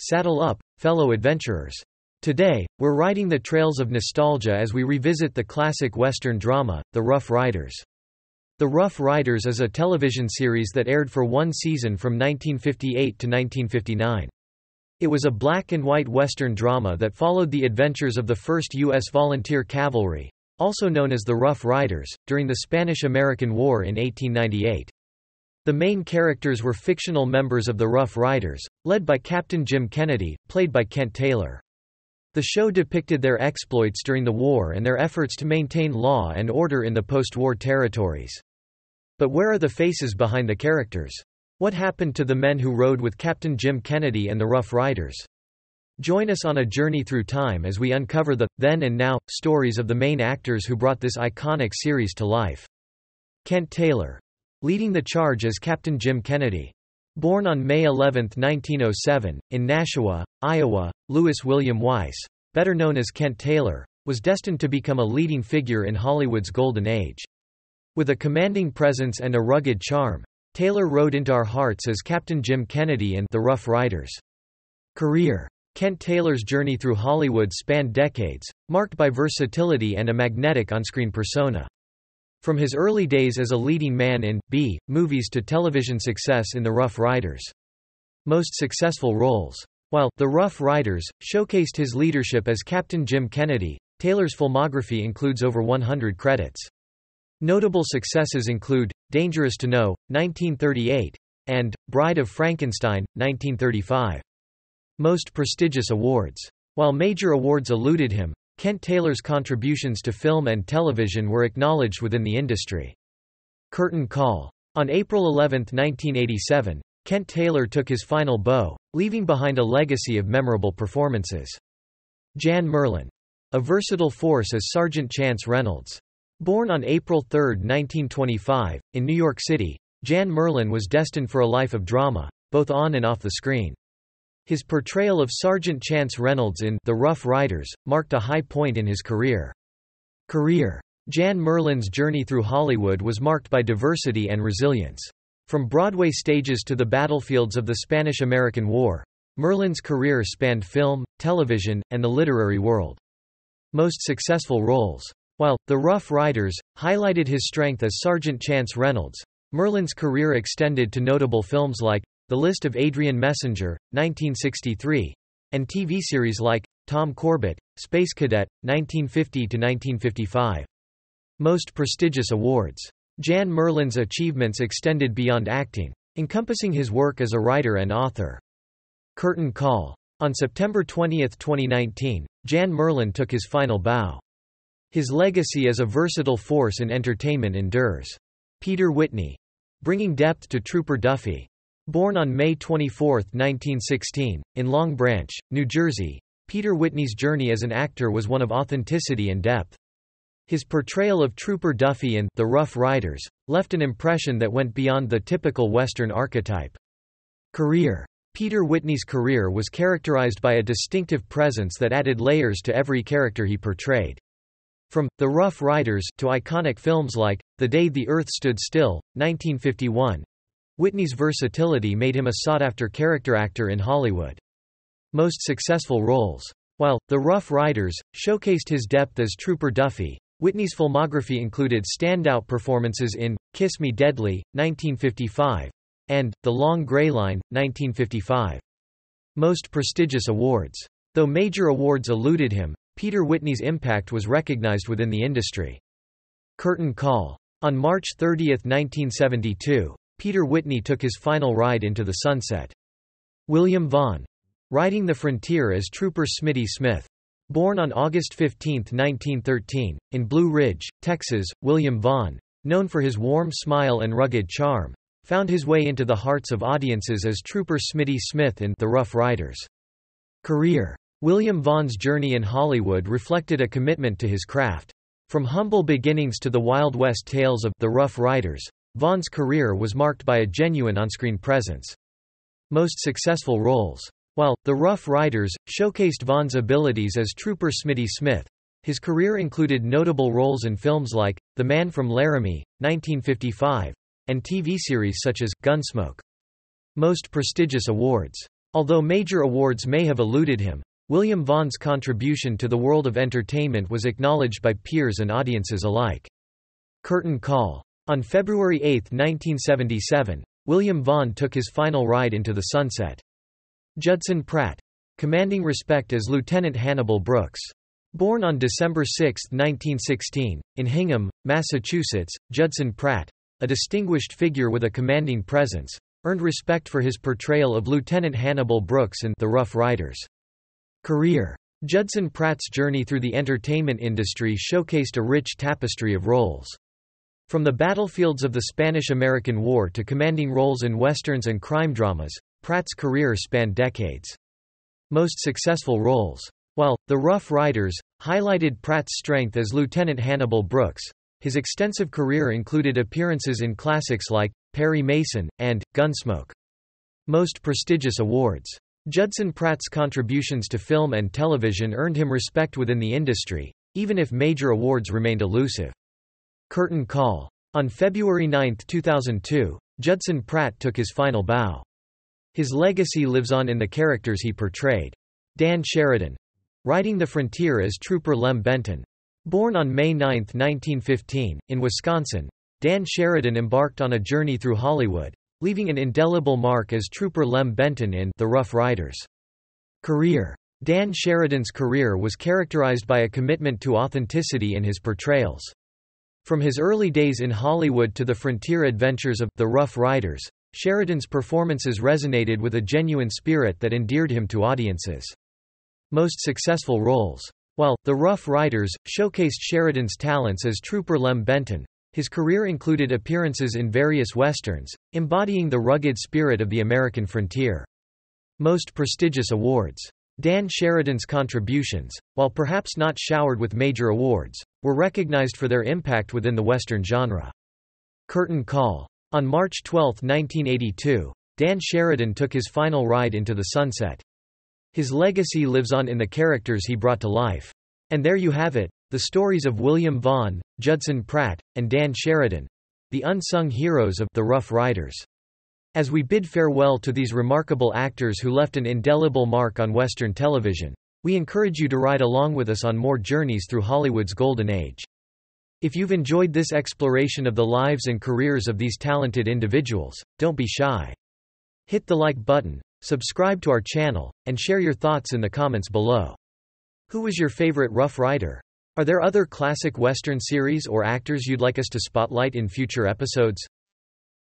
Saddle up, fellow adventurers. Today, we're riding the trails of nostalgia as we revisit the classic Western drama, The Rough Riders. The Rough Riders is a television series that aired for one season from 1958 to 1959. It was a black and white Western drama that followed the adventures of the 1st U.S. Volunteer Cavalry, also known as the Rough Riders, during the Spanish–American War in 1898. The main characters were fictional members of the Rough Riders, led by Captain Jim Kennedy, played by Kent Taylor. The show depicted their exploits during the war and their efforts to maintain law and order in the post-war territories. But where are the faces behind the characters? What happened to the men who rode with Captain Jim Kennedy and the Rough Riders? Join us on a journey through time as we uncover the, then and now, stories of the main actors who brought this iconic series to life. Kent Taylor. Leading the charge as Captain Jim Kennedy. Born on May 11, 1907, in Nashua, Iowa, Louis William Weiss, better known as Kent Taylor, was destined to become a leading figure in Hollywood's golden age. With a commanding presence and a rugged charm, Taylor rode into our hearts as Captain Jim Kennedy in The Rough Riders. Career Kent Taylor's journey through Hollywood spanned decades, marked by versatility and a magnetic on-screen persona. From his early days as a leading man in B movies to television success in The Rough Riders. Most successful roles. While The Rough Riders showcased his leadership as Captain Jim Kennedy, Taylor's filmography includes over 100 credits. Notable successes include Dangerous to Know, 1938, and Bride of Frankenstein, 1935. Most prestigious awards. While major awards eluded him, Kent Taylor's contributions to film and television were acknowledged within the industry. Curtain Call. On April 11, 1987, Kent Taylor took his final bow, leaving behind a legacy of memorable performances. Jan Merlin. A versatile force as Sergeant Chance Reynolds. Born on April 3, 1925, in New York City, Jan Merlin was destined for a life of drama, both on and off the screen. His portrayal of Sergeant Chance Reynolds in The Rough Riders marked a high point in his career. Career Jan Merlin's journey through Hollywood was marked by diversity and resilience. From Broadway stages to the battlefields of the Spanish–American War, Merlin's career spanned film, television, and the literary world. Most successful roles. While, The Rough Riders, highlighted his strength as Sergeant Chance Reynolds, Merlin's career extended to notable films like the List of Adrian Messenger, 1963, and TV series like Tom Corbett, Space Cadet, 1950–1955. Most prestigious awards. Jan Merlin's achievements extended beyond acting, encompassing his work as a writer and author. Curtain Call. On September 20, 2019, Jan Merlin took his final bow. His legacy as a versatile force in entertainment endures. Peter Whitney. Bringing depth to Trooper Duffy. Born on May 24, 1916, in Long Branch, New Jersey, Peter Whitney's journey as an actor was one of authenticity and depth. His portrayal of Trooper Duffy in The Rough Riders left an impression that went beyond the typical Western archetype. Career Peter Whitney's career was characterized by a distinctive presence that added layers to every character he portrayed. From The Rough Riders to iconic films like The Day the Earth Stood Still, 1951, Whitney's versatility made him a sought-after character actor in Hollywood. Most successful roles. While The Rough Riders showcased his depth as Trooper Duffy, Whitney's filmography included standout performances in Kiss Me Deadly, 1955, and The Long Grey Line, 1955. Most prestigious awards. Though major awards eluded him, Peter Whitney's impact was recognized within the industry. Curtain Call. On March 30, 1972, Peter Whitney took his final ride into the sunset. William Vaughn. Riding the Frontier as Trooper Smitty Smith. Born on August 15, 1913, in Blue Ridge, Texas, William Vaughn, known for his warm smile and rugged charm, found his way into the hearts of audiences as Trooper Smitty Smith in The Rough Riders. Career William Vaughn's journey in Hollywood reflected a commitment to his craft. From humble beginnings to the Wild West tales of The Rough Riders, Vaughn's career was marked by a genuine on-screen presence. Most successful roles. While The Rough Riders showcased Vaughn's abilities as Trooper Smitty Smith, his career included notable roles in films like The Man from Laramie, 1955, and TV series such as Gunsmoke. Most prestigious awards. Although major awards may have eluded him, William Vaughn's contribution to the world of entertainment was acknowledged by peers and audiences alike. Curtain Call. On February 8, 1977, William Vaughn took his final ride into the sunset. Judson Pratt. Commanding respect as Lieutenant Hannibal Brooks. Born on December 6, 1916, in Hingham, Massachusetts, Judson Pratt, a distinguished figure with a commanding presence, earned respect for his portrayal of Lieutenant Hannibal Brooks in The Rough Riders. Career Judson Pratt's journey through the entertainment industry showcased a rich tapestry of roles. From the battlefields of the Spanish–American War to commanding roles in westerns and crime dramas, Pratt's career spanned decades. Most successful roles. While, The Rough Riders, highlighted Pratt's strength as Lieutenant Hannibal Brooks, his extensive career included appearances in classics like, Perry Mason, and, Gunsmoke. Most prestigious awards. Judson Pratt's contributions to film and television earned him respect within the industry, even if major awards remained elusive. Curtain Call. On February 9, 2002, Judson Pratt took his final bow. His legacy lives on in the characters he portrayed. Dan Sheridan. Riding the Frontier as Trooper Lem Benton. Born on May 9, 1915, in Wisconsin, Dan Sheridan embarked on a journey through Hollywood, leaving an indelible mark as Trooper Lem Benton in The Rough Riders. Career Dan Sheridan's career was characterized by a commitment to authenticity in his portrayals. From his early days in Hollywood to the frontier adventures of The Rough Riders, Sheridan's performances resonated with a genuine spirit that endeared him to audiences. Most successful roles. While, The Rough Riders, showcased Sheridan's talents as Trooper Lem Benton, his career included appearances in various westerns, embodying the rugged spirit of the American frontier. Most prestigious awards. Dan Sheridan's contributions, while perhaps not showered with major awards, were recognized for their impact within the Western genre. Curtain Call. On March 12, 1982, Dan Sheridan took his final ride into the sunset. His legacy lives on in the characters he brought to life. And there you have it, the stories of William Vaughn, Judson Pratt, and Dan Sheridan, the unsung heroes of The Rough Riders. As we bid farewell to these remarkable actors who left an indelible mark on Western television, we encourage you to ride along with us on more journeys through Hollywood's golden age. If you've enjoyed this exploration of the lives and careers of these talented individuals, don't be shy. Hit the like button, subscribe to our channel, and share your thoughts in the comments below. Who was your favorite Rough Rider? Are there other classic Western series or actors you'd like us to spotlight in future episodes?